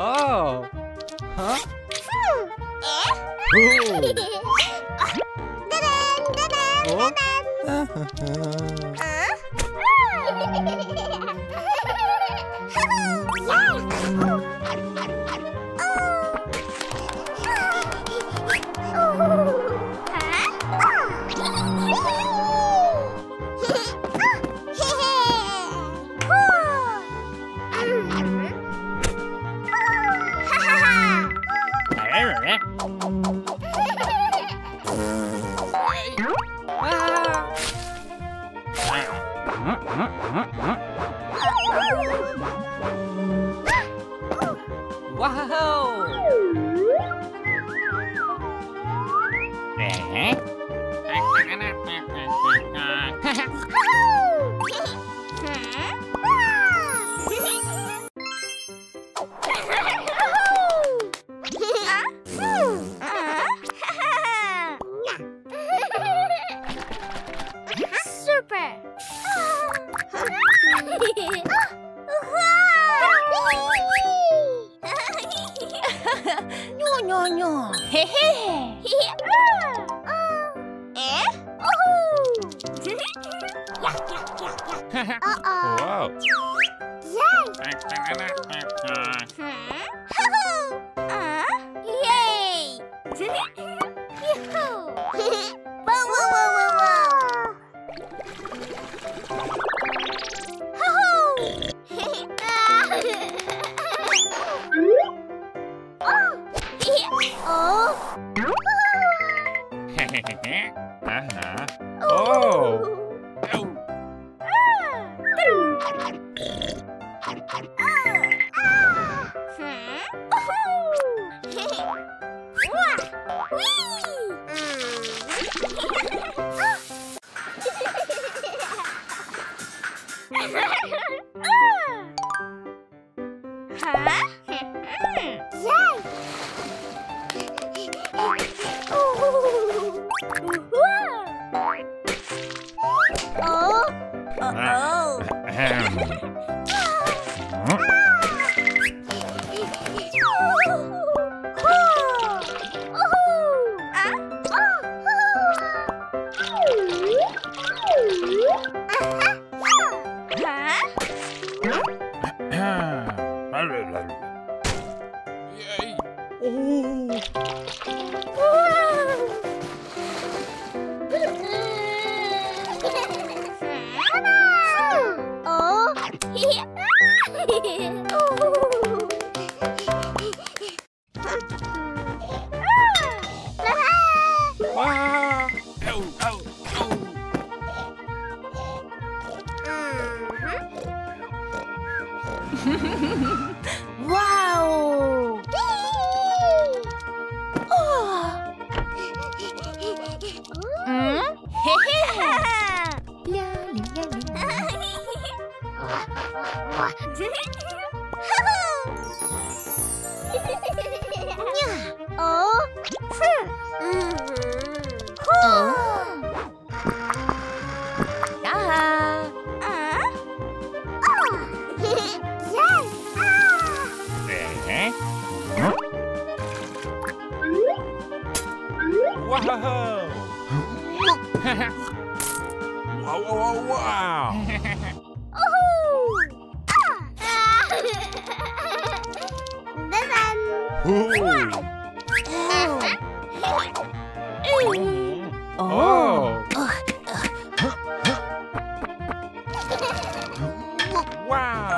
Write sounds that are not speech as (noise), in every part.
oh. Huh? (laughs) Ooh. (laughs) Wow. (laughs) Wow! Uh-oh. (laughs) Wow. Yay! (laughs) (laughs) (laughs) Oh. Uh-oh. Ah. Yeah. oh. oh. Ah. Uh. Oh. yes. Ah. Wow. wow, wow, wow. Oh. (laughs) wow.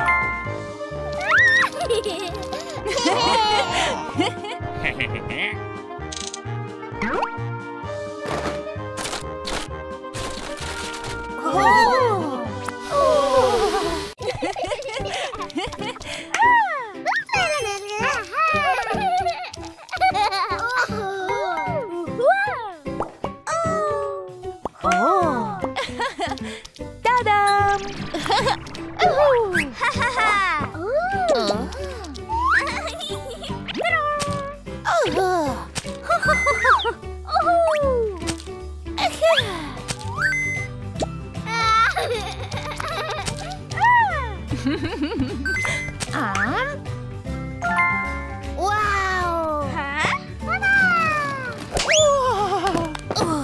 Oh. Ugh.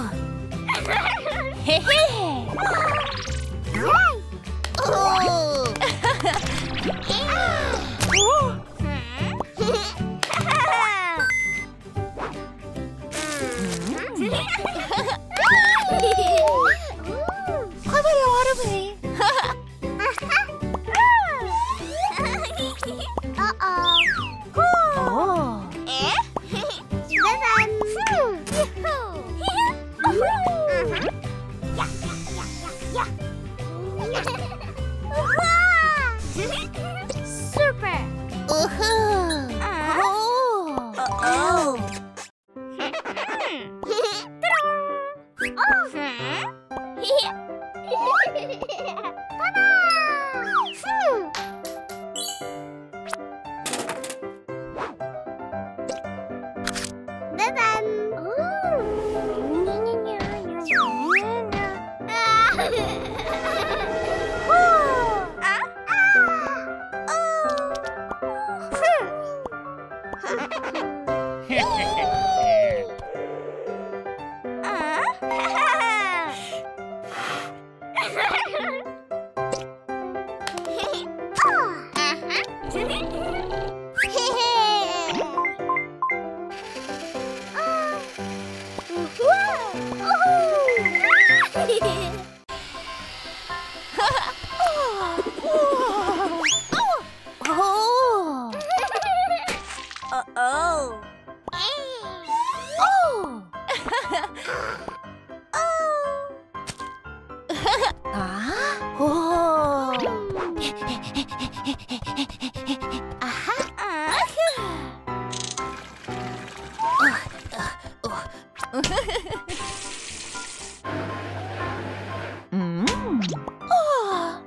Oh. Oh.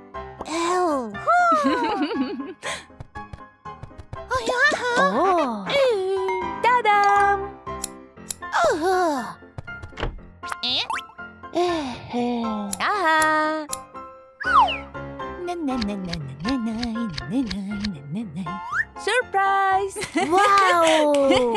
oh. oh. Oh. Surprise! Wow!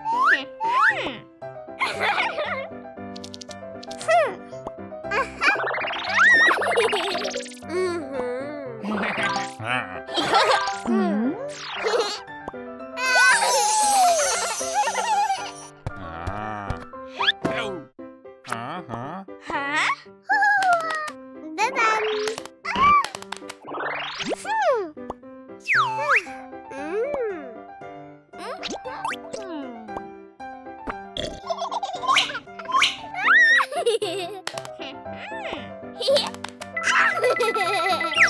Yeah. (laughs) (laughs)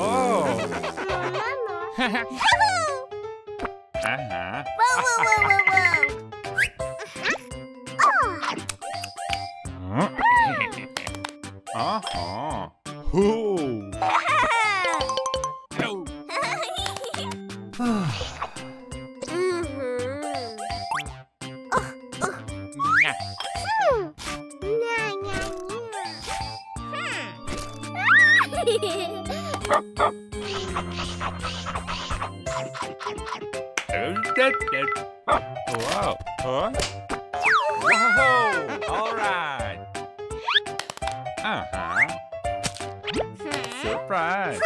Oh. (laughs) uh-huh. (laughs) uh-huh. Uh-huh. Surprise.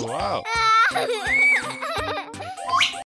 Wow. (laughs) (laughs)